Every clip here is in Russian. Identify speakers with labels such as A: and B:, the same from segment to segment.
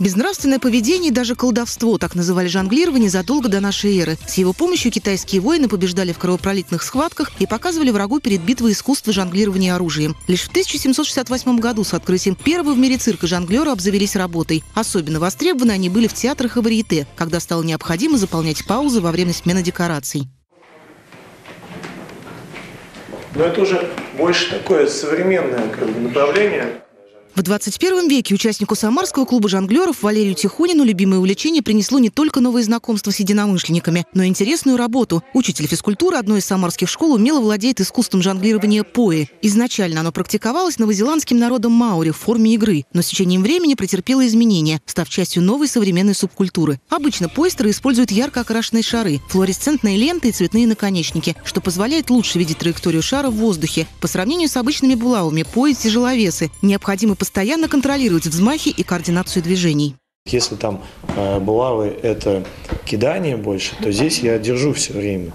A: Безнравственное поведение и даже колдовство, так называли жонглирование задолго до нашей эры. С его помощью китайские воины побеждали в кровопролитных схватках и показывали врагу перед битвой искусство жонглирования оружием. Лишь в 1768 году с открытием первого в мире цирка жонглеры обзавелись работой. Особенно востребованы они были в театрах и варьете, когда стало необходимо заполнять паузы во время смены декораций.
B: Но это уже больше такое современное как бы, направление.
A: В 21 веке участнику Самарского клуба жонглеров Валерию Тихонину любимое увлечение принесло не только новые знакомства с единомышленниками, но и интересную работу. Учитель физкультуры одной из самарских школ умело владеет искусством жонглирования пои. Изначально оно практиковалось новозеландским народом маори в форме игры, но с течением времени претерпело изменения, став частью новой современной субкультуры. Обычно поистеры используют ярко окрашенные шары, флуоресцентные ленты и цветные наконечники, что позволяет лучше видеть траекторию шара в воздухе. По сравнению с обычными булавами, пои тяжеловесы. Необходимо постоянно контролировать взмахи и координацию движений.
B: Если там э, булавы – это кидание больше, то здесь я держу все время.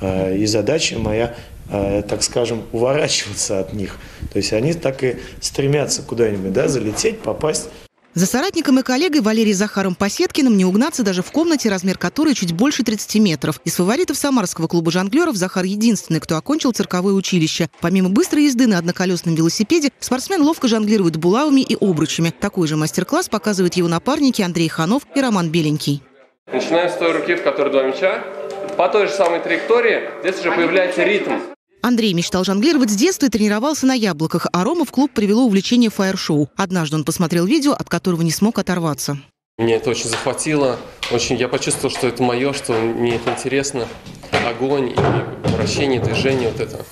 B: Э, и задача моя, э, так скажем, уворачиваться от них. То есть они так и стремятся куда-нибудь да, залететь, попасть.
A: За соратником и коллегой Валерией Захаром Посеткиным не угнаться даже в комнате, размер которой чуть больше 30 метров. Из фаворитов Самарского клуба жонглеров Захар единственный, кто окончил цирковое училище. Помимо быстрой езды на одноколесном велосипеде, спортсмен ловко жонглирует булавами и обручами. Такой же мастер-класс показывают его напарники Андрей Ханов и Роман Беленький.
C: Начинаем с той руки, в которой два мяча. По той же самой траектории здесь уже появляется ритм.
A: Андрей мечтал жонглировать с детства и тренировался на яблоках, а Рома в клуб привело увлечение фаер-шоу. Однажды он посмотрел видео, от которого не смог оторваться.
C: Меня это очень захватило. Очень я почувствовал, что это мое, что мне это интересно. Огонь и вращение, движение, вот это.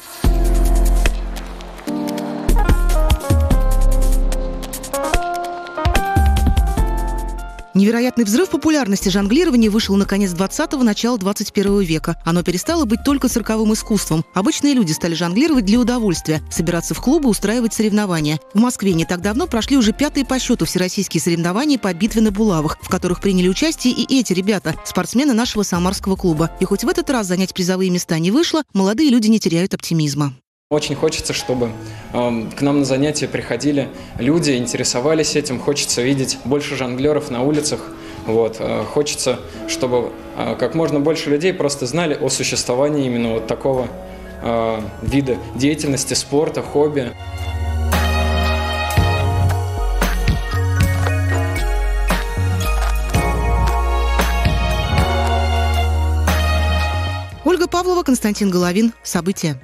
A: Невероятный взрыв популярности жонглирования вышел на конец 20-го, начала 21 века. Оно перестало быть только цирковым искусством. Обычные люди стали жонглировать для удовольствия, собираться в клубы, устраивать соревнования. В Москве не так давно прошли уже пятые по счету всероссийские соревнования по битве на булавах, в которых приняли участие и эти ребята, спортсмены нашего самарского клуба. И хоть в этот раз занять призовые места не вышло, молодые люди не теряют оптимизма.
D: Очень хочется, чтобы э, к нам на занятия приходили люди, интересовались этим. Хочется видеть больше жонглеров на улицах. Вот. Э, хочется, чтобы э, как можно больше людей просто знали о существовании именно вот такого э, вида деятельности, спорта, хобби.
A: Ольга Павлова, Константин Головин. События.